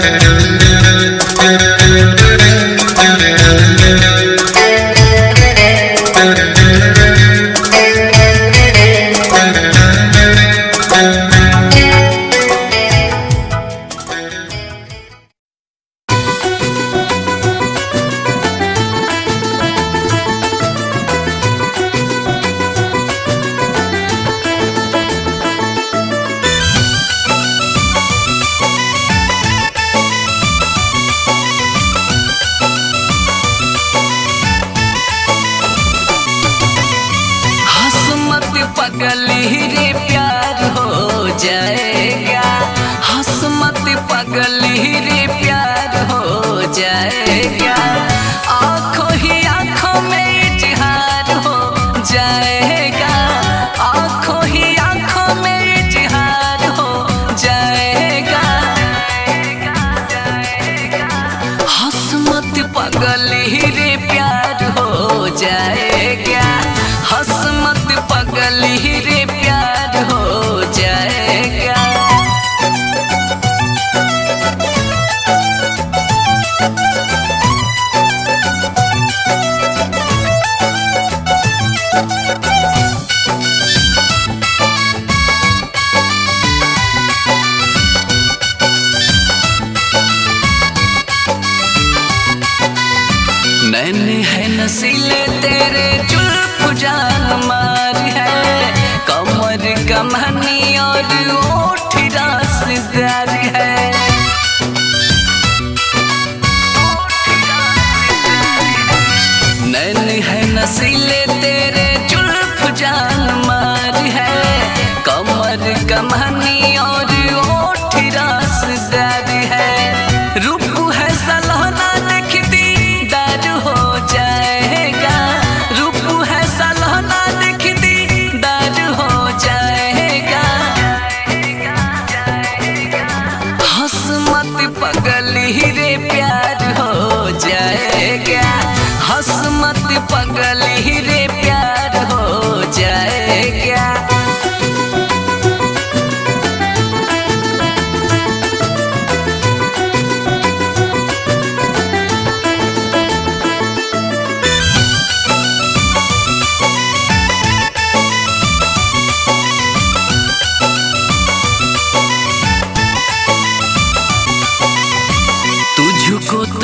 Thank. पगली रे प्यार हो जाएगा। है नसीले तेरे जुल्फ जान मार है। कमर कमहनी और ओठ रासदार है। नैन है नसीले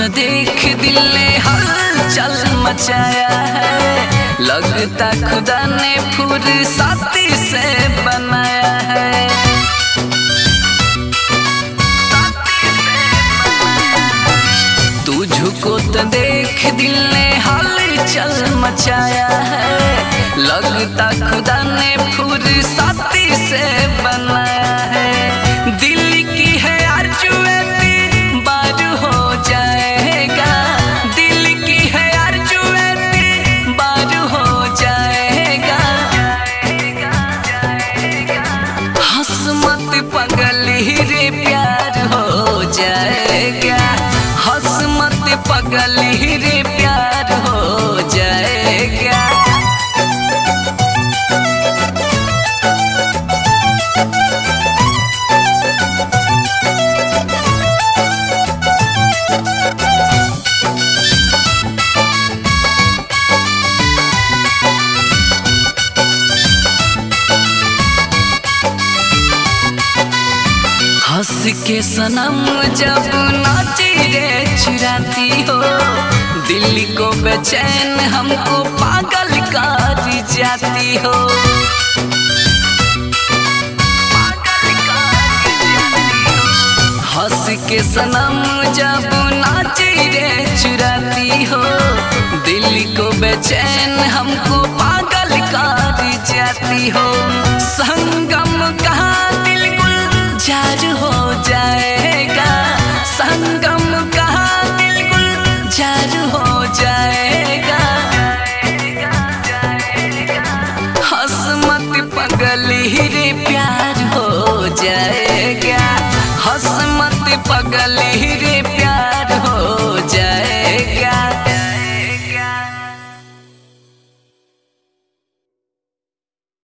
देख दिल ने हलचल मचाया है। लगता खुदा ने फुर्सती से बनाया है। तुझको तो देख दिल ने हलचल मचाया है। लगता खुदा ने फुर्सती से बनाया हसमत ही रे प्यार हो जाएगा। के सनम जब नाची रे चुराती हो, दिल को बेचैन हमको पागल कर जाती हो। हंस के सनम जब नाची रे चुराती हो, दिल को बेचैन हमको पागल कर जाती हो। संगम कहा गले रे